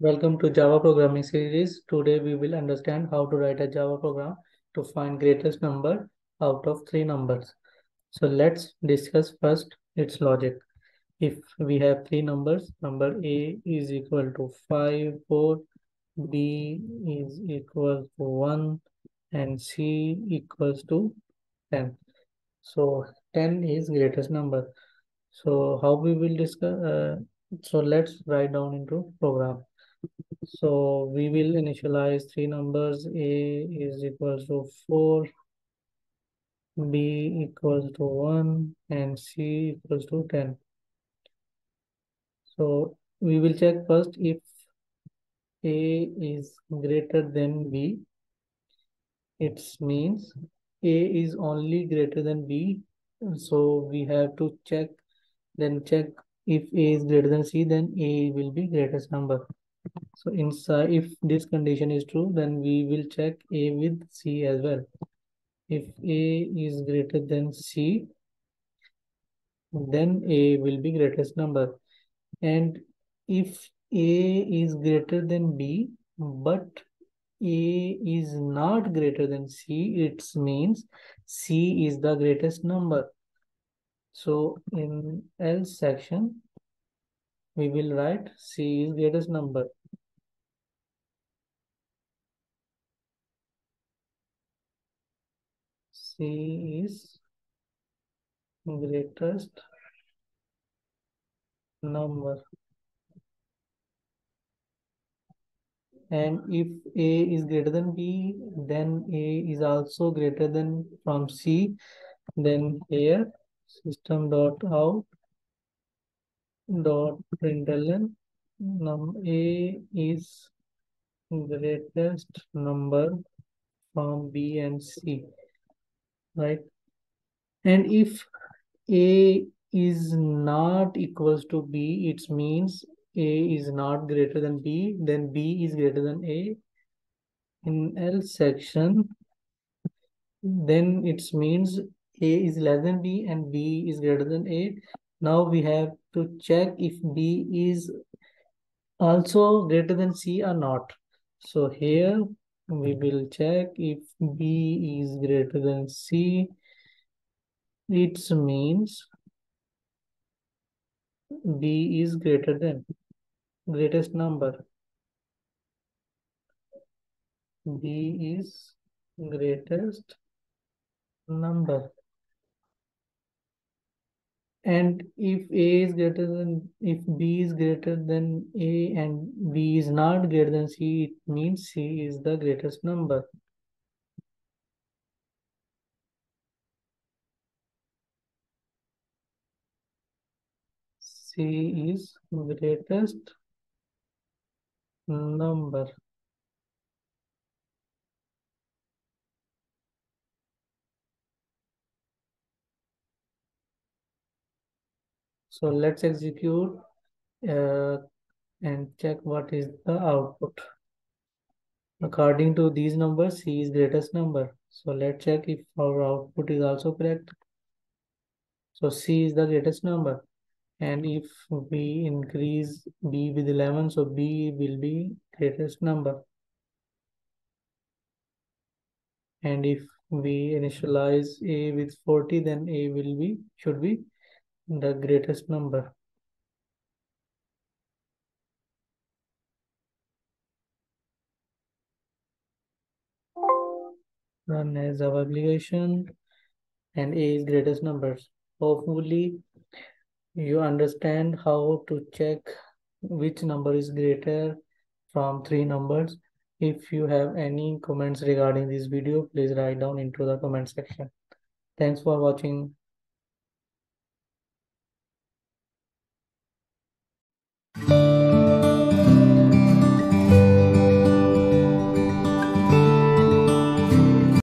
Welcome to Java programming series. Today we will understand how to write a Java program to find greatest number out of three numbers. So let's discuss first its logic. If we have three numbers, number A is equal to 5, 4, B is equal to 1 and C equals to 10. So 10 is greatest number. So how we will discuss, uh, so let's write down into program. So we will initialize three numbers. A is equals to 4, B equals to 1, and C equals to 10. So we will check first if A is greater than B. It means A is only greater than B. So we have to check, then check if A is greater than C, then A will be greatest number. So inside, uh, if this condition is true, then we will check A with C as well. If A is greater than C, then A will be greatest number. And if A is greater than B, but A is not greater than C, it means C is the greatest number. So in else section, we will write C is greatest number. C is greatest number. And if A is greater than B, then A is also greater than from C. Then here system dot out dot println num A is greatest number from B and C right? And if A is not equals to B, it means A is not greater than B, then B is greater than A. In else section, then it means A is less than B and B is greater than A. Now we have to check if B is also greater than C or not. So here we will check if B is greater than C. It means B is greater than greatest number. B is greatest number. And if A is greater than, if B is greater than A and B is not greater than C, it means C is the greatest number. C is greatest number. So let's execute uh, and check what is the output. According to these numbers, C is greatest number. So let's check if our output is also correct. So C is the greatest number. And if we increase B with 11, so B will be greatest number. And if we initialize A with 40, then A will be, should be the greatest number. Run as our application and A is greatest numbers. Hopefully you understand how to check which number is greater from three numbers. If you have any comments regarding this video, please write down into the comment section. Thanks for watching.